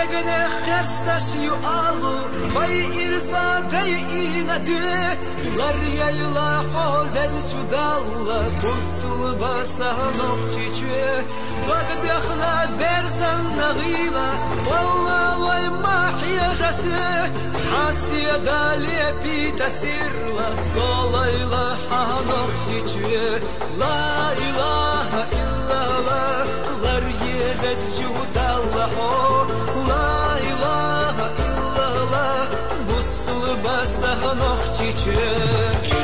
Legene herstaş yu alu Bay irsa dey inadı Lar yayla hovet şu dalla. Kursul basa nok çiçü Bak dehna bersem nagila Valla lay mahyajası Hasiye dali pita sirla Solayla hanok çiçü La ilahe وسهل اخچی چه